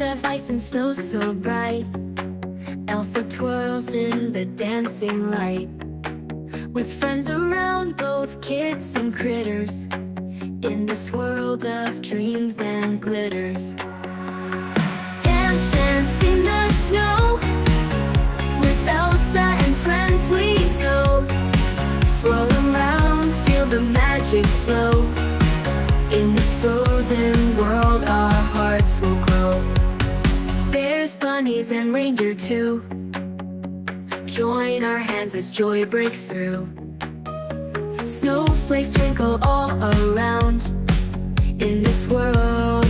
ice and snow so bright. Elsa twirls in the dancing light. With friends around, both kids and critters. In this world of dreams and glitters. Dance, dance in the snow. With Elsa and friends we go. Swirl around, feel the magic flow bunnies, and reindeer too. Join our hands as joy breaks through. Snowflakes twinkle all around In this world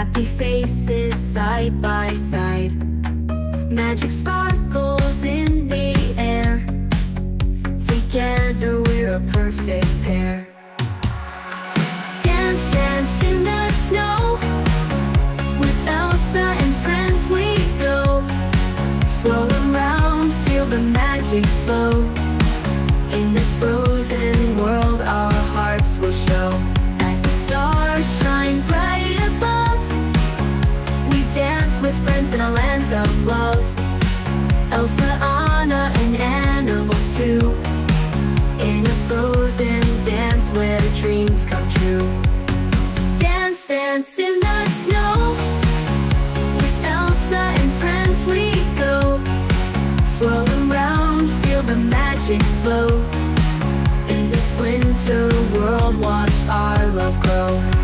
Happy faces side by side. Magic sparkles in the air. Together we're a perfect pair. Dance, dance in the snow. With Elsa and friends we go. Around, feel the magic flow. In this flow. In this winter world, watch our love grow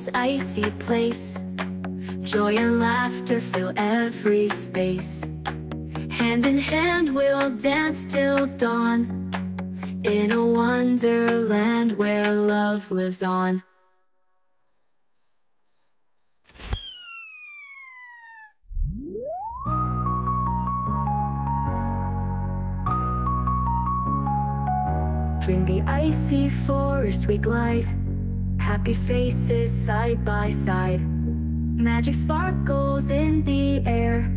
this icy place. Joy and laughter fill every space. Hand in hand we'll dance till dawn In a wonderland where love lives on. Through the icy forest we glide Happy faces side by side. Magic sparkles in the air.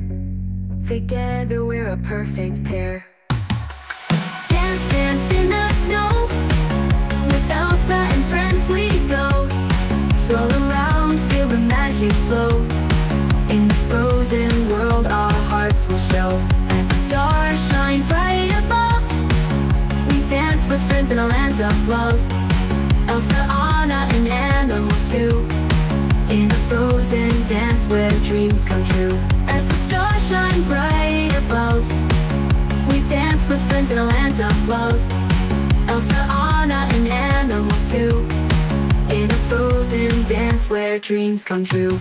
Together we're a perfect pair. Dance, dance in the snow. With Elsa and friends we go. Swirl around, feel the magic flow. In this frozen world our hearts will show. As the stars shine bright above We dance with friends in a land of love where dreams come true